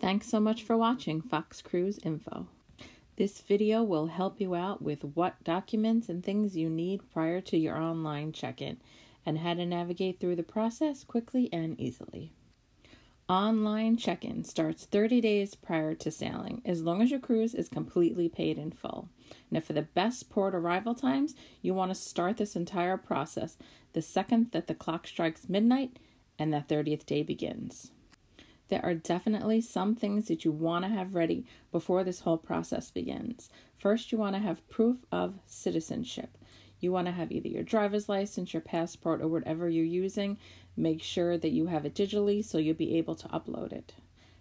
Thanks so much for watching Fox Cruise Info. This video will help you out with what documents and things you need prior to your online check-in and how to navigate through the process quickly and easily. Online check-in starts 30 days prior to sailing as long as your cruise is completely paid in full. Now for the best port arrival times, you want to start this entire process the second that the clock strikes midnight and the 30th day begins there are definitely some things that you want to have ready before this whole process begins. First, you want to have proof of citizenship. You want to have either your driver's license, your passport, or whatever you're using. Make sure that you have it digitally so you'll be able to upload it.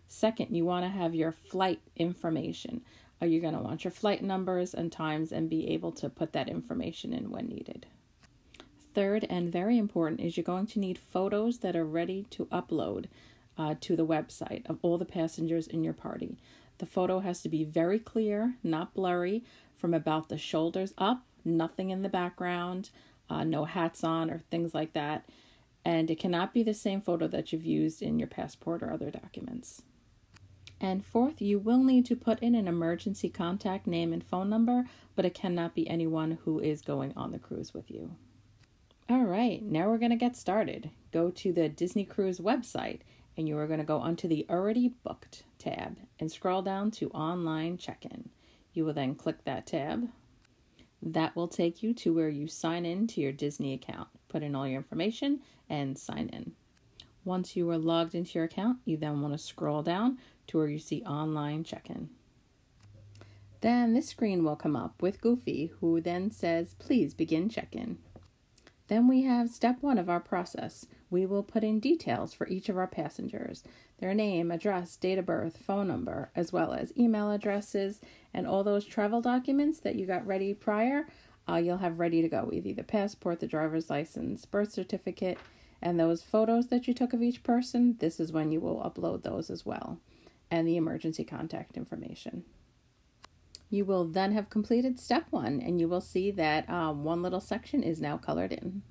Second, you want to have your flight information. Are you going to want your flight numbers and times and be able to put that information in when needed? Third, and very important, is you're going to need photos that are ready to upload uh, to the website of all the passengers in your party. The photo has to be very clear, not blurry, from about the shoulders up, nothing in the background, uh, no hats on or things like that. And it cannot be the same photo that you've used in your passport or other documents. And fourth, you will need to put in an emergency contact name and phone number, but it cannot be anyone who is going on the cruise with you. All right, now we're going to get started. Go to the Disney Cruise website and you are going to go onto the Already Booked tab and scroll down to Online Check-in. You will then click that tab. That will take you to where you sign in to your Disney account. Put in all your information and sign in. Once you are logged into your account, you then want to scroll down to where you see Online Check-in. Then this screen will come up with Goofy, who then says, Please begin check-in. Then we have step one of our process. We will put in details for each of our passengers their name, address, date of birth, phone number, as well as email addresses and all those travel documents that you got ready prior. Uh, you'll have ready to go with either passport, the driver's license, birth certificate, and those photos that you took of each person. This is when you will upload those as well, and the emergency contact information. You will then have completed step one and you will see that um, one little section is now colored in.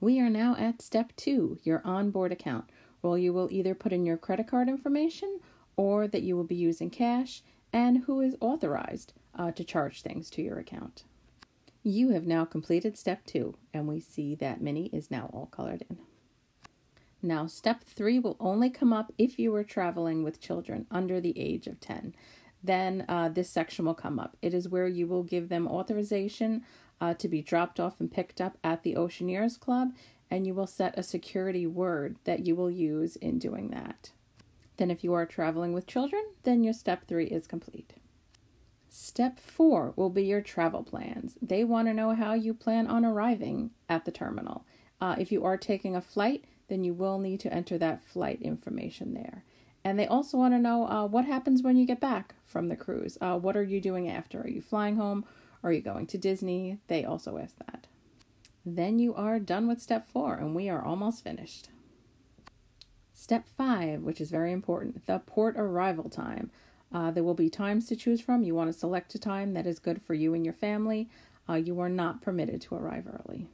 We are now at step two, your onboard account, where you will either put in your credit card information or that you will be using cash and who is authorized uh, to charge things to your account. You have now completed step two, and we see that Minnie is now all colored in. Now, step three will only come up if you are traveling with children under the age of 10 then uh, this section will come up. It is where you will give them authorization uh, to be dropped off and picked up at the Oceaneers Club, and you will set a security word that you will use in doing that. Then, if you are traveling with children, then your step three is complete. Step four will be your travel plans. They want to know how you plan on arriving at the terminal. Uh, if you are taking a flight, then you will need to enter that flight information there. And they also want to know uh, what happens when you get back from the cruise. Uh, what are you doing after? Are you flying home? Are you going to Disney? They also ask that. Then you are done with step four, and we are almost finished. Step five, which is very important, the port arrival time. Uh, there will be times to choose from. You want to select a time that is good for you and your family. Uh, you are not permitted to arrive early.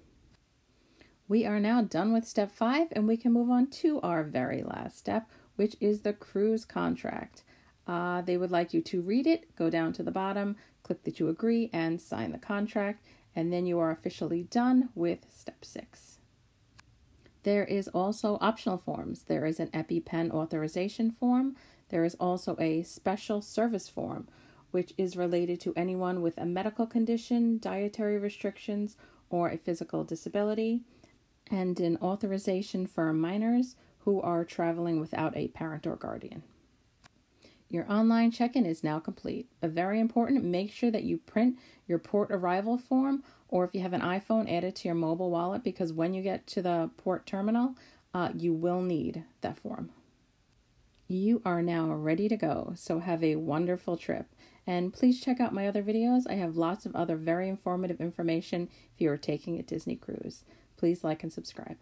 We are now done with step five, and we can move on to our very last step, which is the cruise contract. Uh, they would like you to read it, go down to the bottom, click that you agree, and sign the contract, and then you are officially done with step six. There is also optional forms. There is an EpiPen authorization form. There is also a special service form, which is related to anyone with a medical condition, dietary restrictions, or a physical disability, and an authorization for minors who are traveling without a parent or guardian. Your online check in is now complete. A very important, make sure that you print your port arrival form, or if you have an iPhone, add it to your mobile wallet because when you get to the port terminal, uh, you will need that form. You are now ready to go, so have a wonderful trip. And please check out my other videos. I have lots of other very informative information if you are taking a Disney cruise. Please like and subscribe.